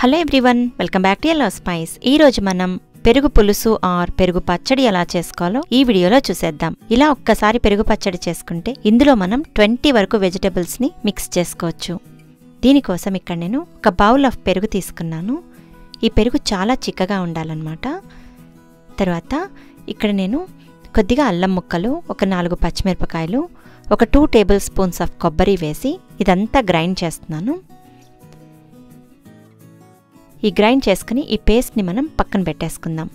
Hello everyone welcome back to yellow spice. ఈ రోజు మనం పెరుగు పులుసు ఆర్ పెరుగు పచ్చడి ఎలా చేసుకోవాలో ఈ వీడియోలో చూసేద్దాం. ఇలా ఒక్కసారి పెరుగు పచ్చడి చేసుకుంటే ఇందులో మనం ట్వంటీ వరకు వెజిటబుల్స్ని మిక్స్ చేసుకోవచ్చు. దీనికోసం ఇక్కడ నేను ఒక బౌల్ ఆఫ్ పెరుగు తీసుకున్నాను. ఈ పెరుగు చాలా చిక్కగా ఉండాలన్నమాట. తర్వాత ఇక్కడ నేను కొద్దిగా అల్లం ముక్కలు ఒక నాలుగు పచ్చిమిరపకాయలు ఒక టూ టేబుల్ స్పూన్స్ ఆఫ్ కొబ్బరి వేసి ఇదంతా గ్రైండ్ చేస్తున్నాను. ఈ గ్రైండ్ చేసుకుని ఈ పేస్ట్ని మనం పక్కన పెట్టేసుకుందాం.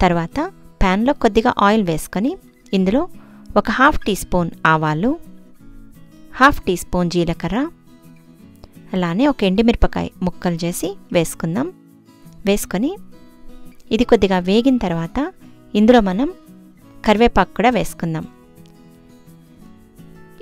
తర్వాత ప్యాన్లో కొద్దిగా ఆయిల్ వేసుకొని ఇందులో ఒక హాఫ్ టీ స్పూన్ ఆవాలు హాఫ్ టీ స్పూన్ జీలకర్ర అలానే ఒక ఎండుమిరపకాయ ముక్కలు చేసి వేసుకుందాం. వేసుకొని ఇది కొద్దిగా వేగిన తర్వాత ఇందులో మనం కరివేపాకు కూడా వేసుకుందాం.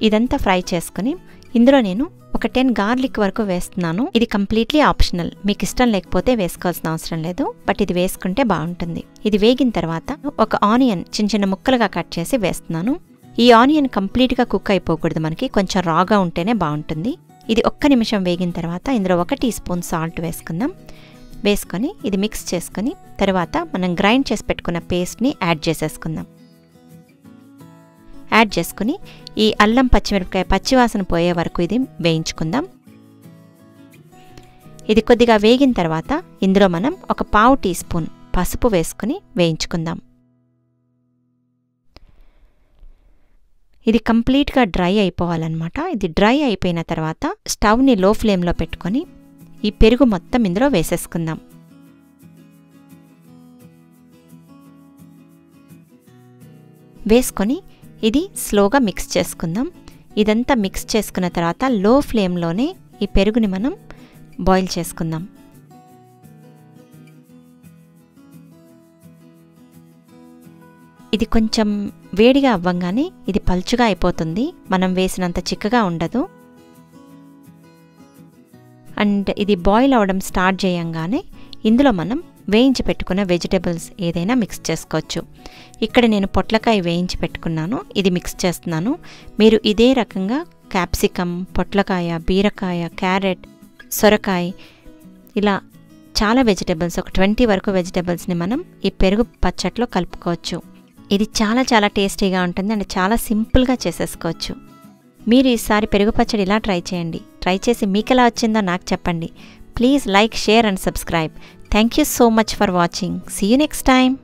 ఇదంతా ఫ్రై చేసుకుని ఇందులో నేను ఒక టెన్ గార్లిక్ వరకు వేస్తున్నాను. ఇది కంప్లీట్లీ ఆప్షనల్. మీకు ఇష్టం లేకపోతే వేసుకోవాల్సిన అవసరం లేదు. బట్ ఇది వేసుకుంటే బాగుంటుంది. ఇది వేగిన తర్వాత ఒక ఆనియన్ చిన్న చిన్న ముక్కలుగా కట్ చేసి వేస్తున్నాను. ఈ ఆనియన్ కంప్లీట్గా కుక్ అయిపోకూడదు మనకి. కొంచెం రాగా ఉంటేనే బాగుంటుంది. ఇది ఒక్క నిమిషం వేగిన తర్వాత ఇందులో ఒక టీ స్పూన్ సాల్ట్ వేసుకుందాం. వేసుకొని ఇది మిక్స్ చేసుకొని తర్వాత మనం గ్రైండ్ చేసి పెట్టుకున్న పేస్ట్ని యాడ్ చేసేసుకుందాం. యాడ్ చేసుకుని ఈ అల్లం పచ్చిమిరపకాయ పచ్చివాసన పోయే వరకు ఇది వేయించుకుందాం. ఇది కొద్దిగా వేగిన తర్వాత ఇందులో మనం ఒక పావు టీ స్పూన్ పసుపు వేసుకుని వేయించుకుందాం. ఇది కంప్లీట్గా డ్రై అయిపోవాలన్నమాట. ఇది డ్రై అయిపోయిన తర్వాత స్టవ్ని లో ఫ్లేమ్లో పెట్టుకొని ఈ పెరుగు మొత్తం ఇందులో వేసేసుకుందాం. వేసుకొని ఇది స్లోగా మిక్స్ చేసుకుందాం. ఇదంతా మిక్స్ చేసుకున్న తర్వాత లో ఫ్లేమ్లోనే ఈ పెరుగుని మనం బాయిల్ చేసుకుందాం. ఇది కొంచెం వేడిగా అవ్వంగానే ఇది పలుచుగా అయిపోతుంది. మనం వేసినంత చిక్కగా ఉండదు. అండ్ ఇది బాయిల్ అవడం స్టార్ట్ చేయంగానే ఇందులో మనం వేయించి పెట్టుకున్న వెజిటేబుల్స్ ఏదైనా మిక్స్ చేసుకోవచ్చు. ఇక్కడ నేను పొట్లకాయ వేయించి పెట్టుకున్నాను. ఇది మిక్స్ చేస్తున్నాను. మీరు ఇదే రకంగా క్యాప్సికమ్ పొట్లకాయ బీరకాయ క్యారెట్ సొరకాయ ఇలా చాలా వెజిటేబుల్స్ ఒక ట్వంటీ వరకు వెజిటేబుల్స్ని మనం ఈ పెరుగు పచ్చట్లో కలుపుకోవచ్చు. ఇది చాలా చాలా టేస్టీగా ఉంటుంది అండ్ చాలా సింపుల్గా చేసేసుకోవచ్చు. మీరు ఈసారి పెరుగు పచ్చడి ఇలా ట్రై చేయండి. ట్రై చేసి మీకు ఎలా వచ్చిందో నాకు చెప్పండి. Please like share and subscribe. Thank you so much for watching. See you next time.